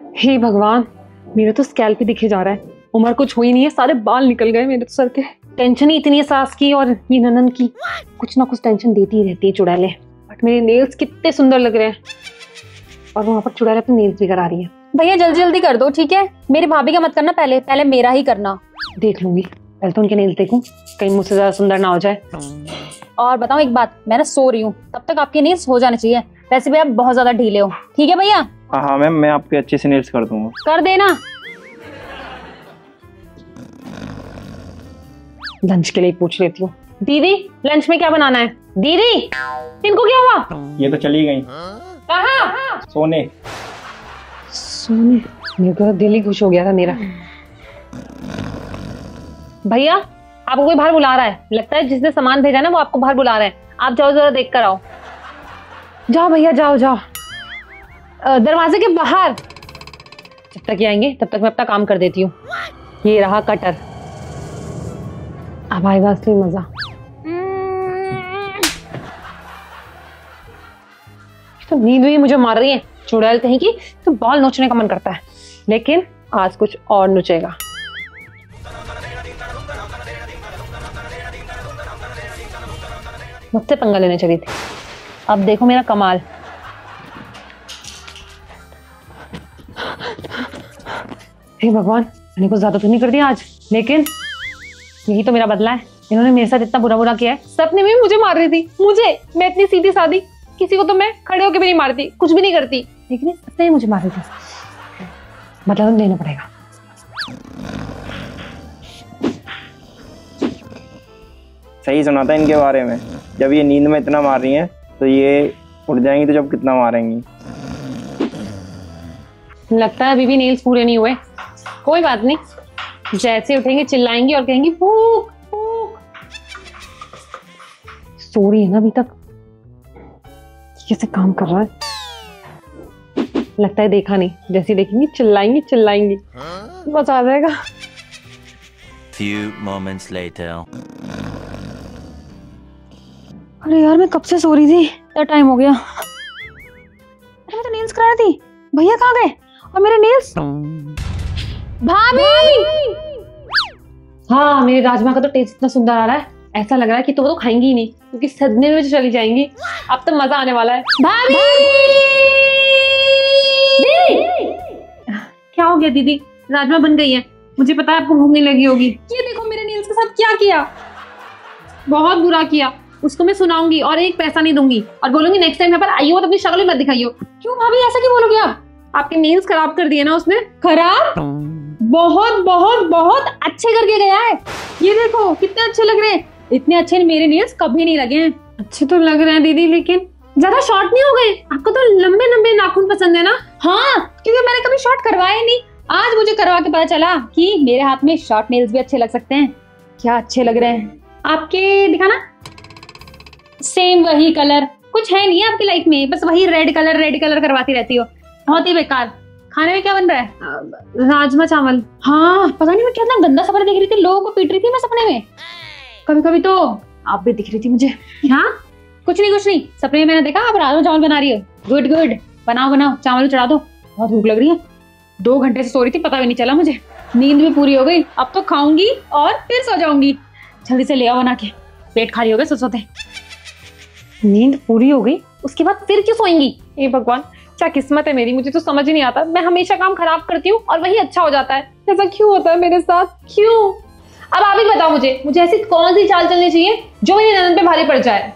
हे भगवान, मेरा तो स्कैल्प ही दिखे जा रहा है। उम्र कुछ हुई नहीं है, सारे बाल निकल गए मेरे तो सर के। टेंशन ही इतनी है सास की और ये ननन की। कुछ ना कुछ टेंशन देती ही रहती है चुड़ैले। बट मेरे नेल्स कितने सुंदर लग रहे हैं। और वहाँ पर चुड़ैले अपने नेल्स भी करा रही है। भैया, जल्दी जल्दी कर दो, ठीक है? मेरी भाभी का मत करना पहले पहले मेरा ही करना। देख लूँगी। पहले तो उनके नेल्स देखूँ, कहीं मुझसे ज़्यादा सुंदर ना हो जाए। और बताओ एक बात, मैं ना सो रही हूँ। तब तक आपके नेल्स हो जाने चाहिए। वैसे भी आप बहुत ज़्यादा ढीले हो। ठीक है भैया? हाँ हाँ मैम मैं आपके अच्छे से नेल्स कर दूँगा। कर देना। लंच के लिए पूछ लेती हूँ। दीदी लंच में क्या बनाना है? दीदी इनको क्या हुआ? ये तो चली गई। कहा? सोने। सोने? मेरे को तो दिल ही खुश हो गया था मेरा। भैया आपको कोई बाहर बुला रहा है? लगता है जिसने सामान भेजा ना वो आपको बाहर बुला रहे हैं। आप जाओ जरा देख कर आओ। जाओ भैया जाओ जाओ। दरवाजे के बाहर। जब तक ये आएँगे, तब तक मैं अपना काम कर देती हूँ। ये रहा कटर। अब आएगा असली मज़ा। तो नींद भी मुझे मार रही है। चुड़ैल कहीं की तो बाल नोचने का मन करता है। लेकिन आज कुछ और नोचेगा। मुझसे पंगा लेने चली थी। अब देखो मेरा कमाल। हे भगवान मैंने कुछ ज़्यादा तो नहीं कर दिया आज लेकिन यही तो मेरा बदला है। इन्होंने मेरे साथ इतना बुरा बुरा किया है। सपने में मुझे मार रही थी। मुझे मैं इतनी सीधी सादी किसी को तो मैं खड़े होकर भी नहीं मारती कुछ भी नहीं करती। लेकिन सपने मुझे मार रही थी। बदला तो देना पड़ेगा। सही सुना था इनके बारे में। जब ये नींद में इतना मार रही हैं तो ये उठ जाएँगी तो जब कितना मारेंगी? लगता है अभी भी नेल्स पूरे नहीं हुए। कोई बात नहीं। जैसे उठेंगे चिल्लाएँगी और कहेंगी भूख भूख। सो रही है ना अभी तक? कैसे काम कर रहा है। लगता है देखा नहीं। जैसे देखेंगी चिल्लाएँगी चिल्लाएँगी। मज़ा आ जाएगा। Few moments later. अरे यार मैं कब से सो रही थी? इतना टाइम हो गया। अरे मैं तो नेल्स करा रही थी। भैया कहाँ गए? और मेरे नेल्स भाभी! हाँ मेरे राजमा का तो टेस्ट इतना सुंदर आ रहा है। ऐसा लग रहा है कि तो वो तो खाएँगी ही नहीं क्योंकि सदमे में चली जाएँगी अब तो मज़ा आने वाला है। भाभी! क्या हो गया दीदी? राजमा बन गई है। मुझे पता है आपको भूख नहीं लगी होगी। ये देखो मेरे नील्स के साथ क्या किया? बहुत बुरा किया। उसको मैं सुनाऊँगी और एक पैसा नहीं दूँगी। और बोलूँगी नेक्स्ट टाइम यहाँ पर आइयो तो अपनी शक्ल मत दिखाइयो। क्यों भाभी ऐसा क्यों बोलोगे आप? आपके नेल्स खराब कर दिए ना उसने। खराब? बहुत बहुत बहुत अच्छे करके गया है। ये देखो कितने अच्छे लग रहे हैं। इतने अच्छे मेरे नेल्स कभी नहीं लगे हैं। अच्छे तो लग रहे हैं दीदी लेकिन ज़्यादा शॉर्ट नहीं हो गए। आपको तो लंबे लंबे नाखून पसंद है ना? हाँ क्योंकि मैंने कभी शॉर्ट करवाए नहीं। आज मुझे करवा के पता चला कि मेरे हाथ में शॉर्ट नेल्स भी अच्छे लग सकते हैं। क्या अच्छे लग रहे हैं। आपके दिखाना सेम वही कलर कुछ है नहीं आपकी लाइफ में। बस वही रेड कलर रेड कलर करवाती रहती हो। बहुत ही बेकार। खाने में क्या बन रहा है? राजमा चावल। हाँ पता नहीं मैं कितना गंदा सपना देख रही थी, लोगों को पीट रही थी मैं सपने में। कभी कभी तो आप भी दिख रही थी मुझे। हाँ कुछ नहीं कुछ नहीं, सपने में मैंने देखा, आप राजमा चावल बना रही हो। गुड गुड बनाओ बनाओ, चावल चढ़ा दो। बहुत भूख लग रही है। दो घंटे से सो रही थी, पता भी नहीं चला मुझे। नींद भी पूरी हो गई। अब तो खाऊँगी और फिर सो जाऊँगी। जल्दी से ले आओ बना के। पेट खाली हो गए सो सोते नींद पूरी हो गई, उसके बाद फिर क्यों सोएँगी? ए भगवान क्या किस्मत है मेरी? मुझे तो समझ ही नहीं आता। मैं हमेशा काम खराब करती हूँ और वही अच्छा हो जाता है। ऐसा क्यों होता है मेरे साथ? क्यों? अब आप ही बताओ मुझे। मुझे ऐसी कौन सी चाल चलनी चाहिए जो मेरी ननद पे भारी पड़ जाए?